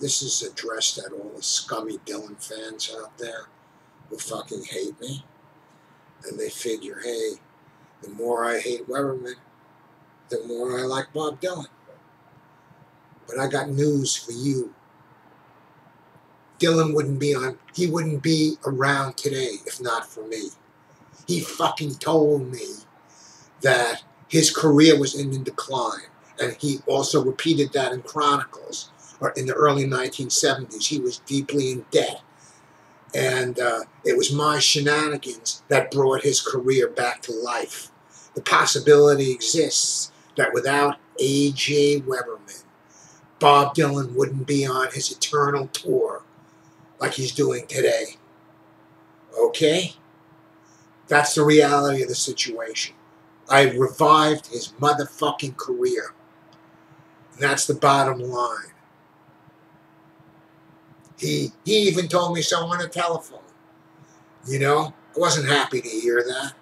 This is addressed at all the scummy Dylan fans out there who fucking hate me. And they figure, hey, the more I hate Weberman, the more I like Bob Dylan. But I got news for you. Dylan wouldn't be on, he wouldn't be around today if not for me. He fucking told me that his career was in decline. And he also repeated that in Chronicles, or in the early 1970s. He was deeply in debt. And uh, it was my shenanigans that brought his career back to life. The possibility exists that without A.J. Weberman, Bob Dylan wouldn't be on his eternal tour like he's doing today. Okay? That's the reality of the situation. I revived his motherfucking career. And that's the bottom line. He he even told me so on the telephone. You know, I wasn't happy to hear that.